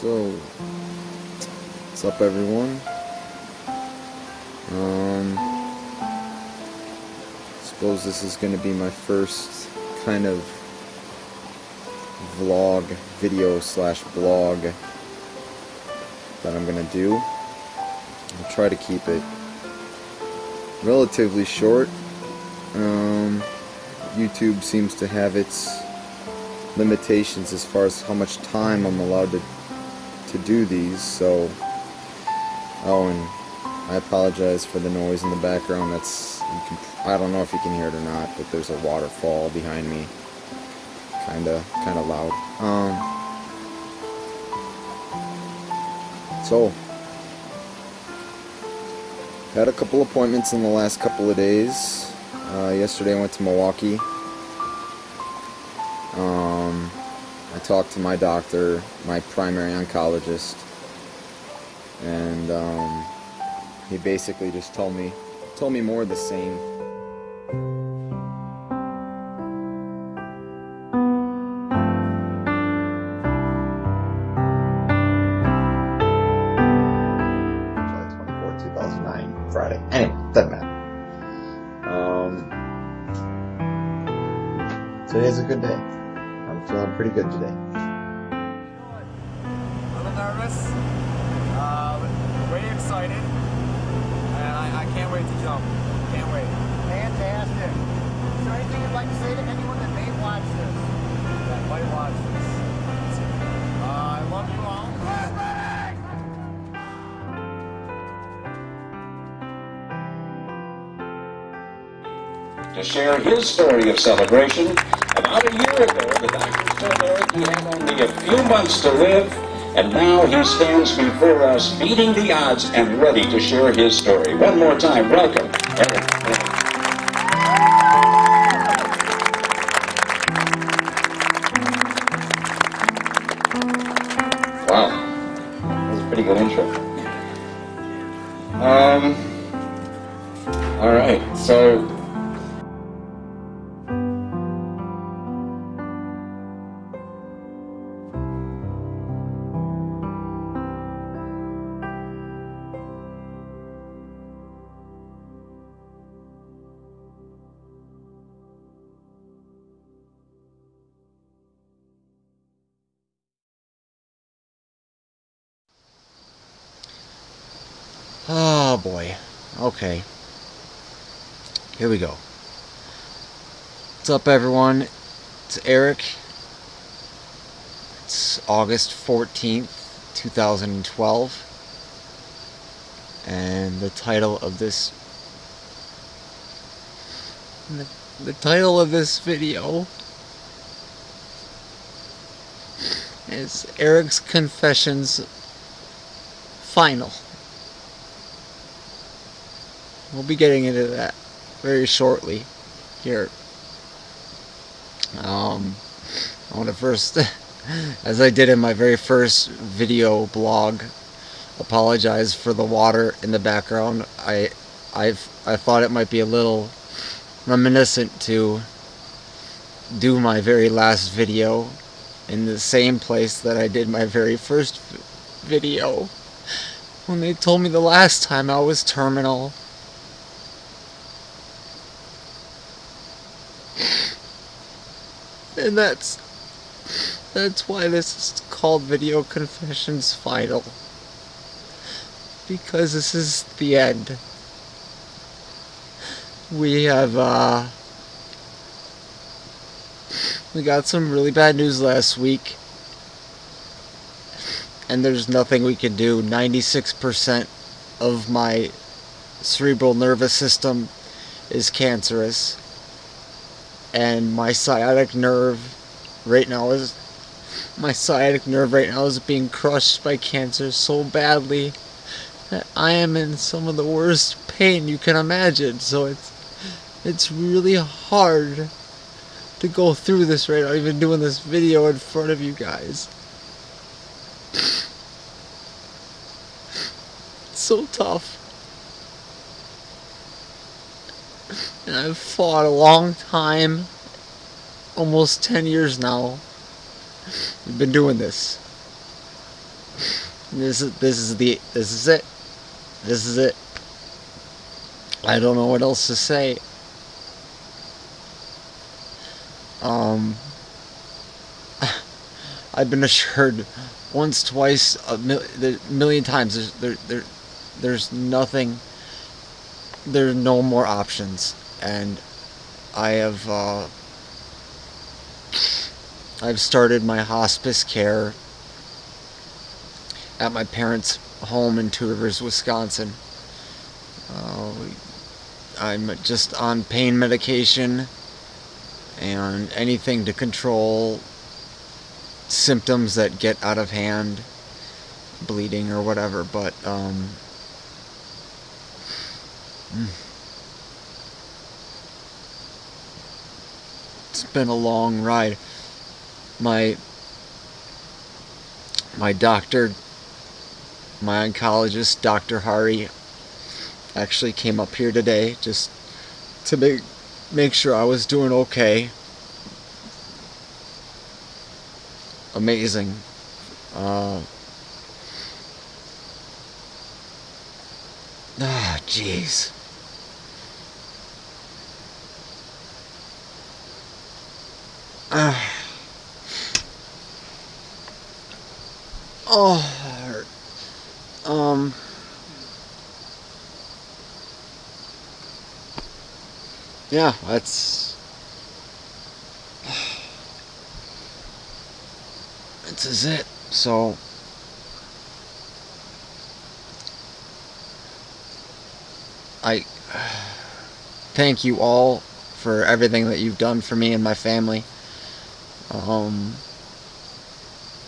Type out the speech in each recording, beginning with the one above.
So, what's up, everyone? Um, suppose this is going to be my first kind of vlog, video slash blog that I'm going to do. I'll try to keep it relatively short. Um, YouTube seems to have its limitations as far as how much time I'm allowed to to do these. So, oh, and I apologize for the noise in the background. That's can I don't know if you can hear it or not, but there's a waterfall behind me. Kinda kinda loud. Um. So. Had a couple appointments in the last couple of days. Uh, yesterday I went to Milwaukee. Um, I talked to my doctor, my primary oncologist, and um, he basically just told me told me more the same. July 24, 2009, Friday. Anyway, doesn't matter. Um, today's a good day. I'm feeling pretty good today. A little nervous, uh, but way excited, and I, I can't wait to jump. Can't wait. Fantastic. Is there anything you'd like to say to anyone that may watch this? That might watch this. Uh, I love you all. to share his story of celebration. About a year ago, the doctor told Eric he had only a few months to live, and now he stands before us, beating the odds and ready to share his story. One more time, welcome, Eric. Wow, that was a pretty good intro. Um, Oh boy. Okay. Here we go. What's up, everyone? It's Eric. It's August 14th, 2012. And the title of this. The, the title of this video is Eric's Confessions Final. We'll be getting into that very shortly here. Um, I want to first, as I did in my very first video blog, apologize for the water in the background. I, I've, I thought it might be a little reminiscent to do my very last video in the same place that I did my very first video when they told me the last time I was terminal. And that's that's why this is called Video Confessions Final. Because this is the end. We have uh we got some really bad news last week. And there's nothing we can do. 96% of my cerebral nervous system is cancerous and my sciatic nerve right now is my sciatic nerve right now is being crushed by cancer so badly that I am in some of the worst pain you can imagine. So it's it's really hard to go through this right now, even doing this video in front of you guys. It's so tough. And I've fought a long time, almost 10 years now. We've been doing this. This is this is the this is it. This is it. I don't know what else to say. Um, I've been assured once, twice, a mil- million times. There's there, there, there's nothing. There are no more options, and I have. Uh, I've started my hospice care at my parents' home in Two Rivers, Wisconsin. Uh, I'm just on pain medication and anything to control symptoms that get out of hand, bleeding or whatever. But um, been a long ride. My my doctor, my oncologist, Dr. Hari, actually came up here today just to make make sure I was doing okay. Amazing. Uh, ah, jeez. Ah. Oh. Um. Yeah, that's. This is it. So. I thank you all for everything that you've done for me and my family. Um,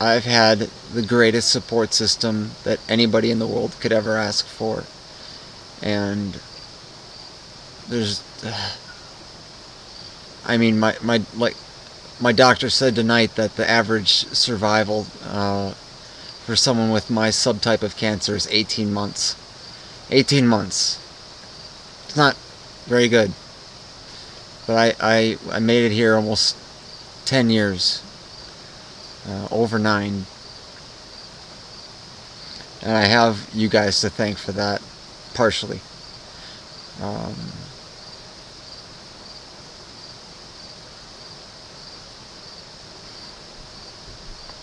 I've had the greatest support system that anybody in the world could ever ask for. And there's I mean my my like my doctor said tonight that the average survival uh, for someone with my subtype of cancer is 18 months. 18 months. It's not very good. But I, I, I made it here almost 10 years. Uh, over 9. And I have you guys to thank for that, partially. Um,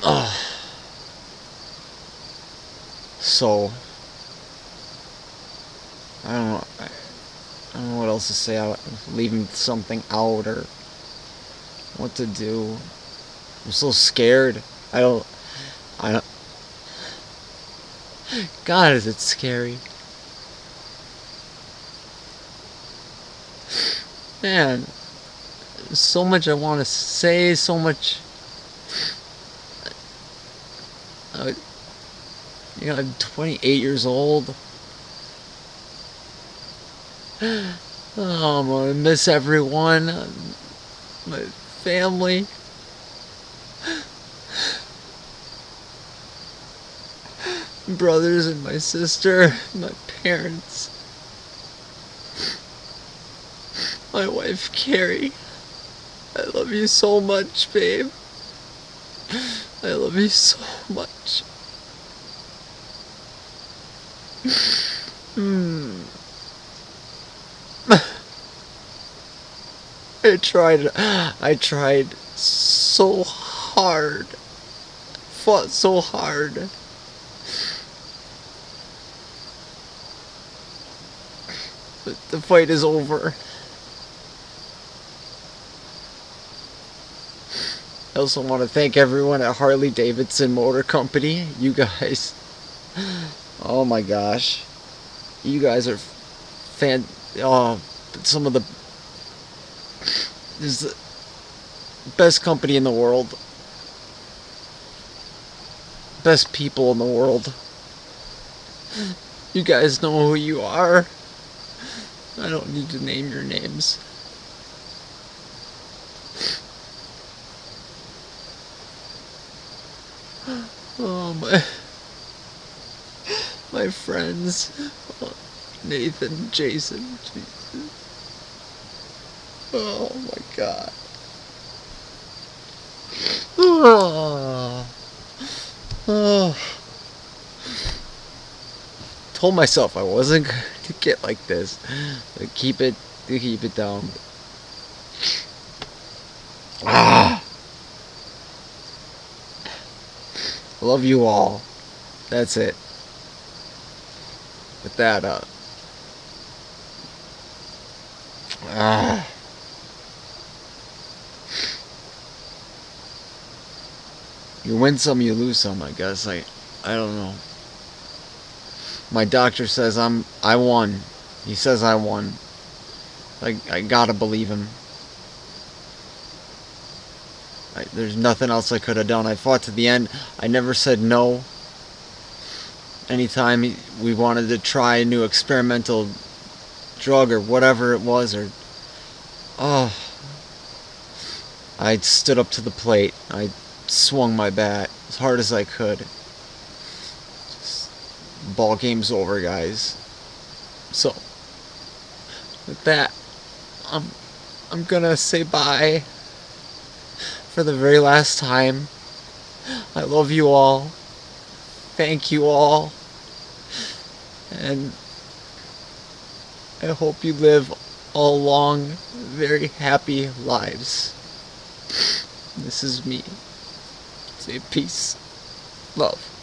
oh. So, I don't know. I don't know what else to say. I'm leaving something out or what to do. I'm so scared. I don't. I don't. God, is it scary? Man, so much I want to say, so much. Uh, you know, I'm 28 years old. Oh, I'm gonna miss everyone. My family. Brothers and my sister, my parents, my wife Carrie. I love you so much, babe. I love you so much. Hmm. I tried. I tried so hard. Fought so hard. But the fight is over. I also want to thank everyone at Harley Davidson Motor Company. You guys. Oh my gosh. You guys are fan. Oh, some of the. Is the best company in the world. Best people in the world. You guys know who you are. I don't need to name your names. Oh my my friends. Nathan, Jason, Jesus. Oh my god. Oh. Oh. told myself I wasn't going to get like this. But keep it, keep it down. Ah. Love you all. That's it. With that, uh. Ah. You win some, you lose some, I guess. I, I don't know. My doctor says I'm, I won. He says I won. I, I gotta believe him. I, there's nothing else I could have done. I fought to the end. I never said no. Anytime we wanted to try a new experimental drug or whatever it was, or oh, I stood up to the plate. I swung my bat as hard as I could. Just, ball game's over, guys. So, with that, I'm I'm gonna say bye for the very last time. I love you all. Thank you all. And I hope you live all long, very happy lives. This is me. Peace, love.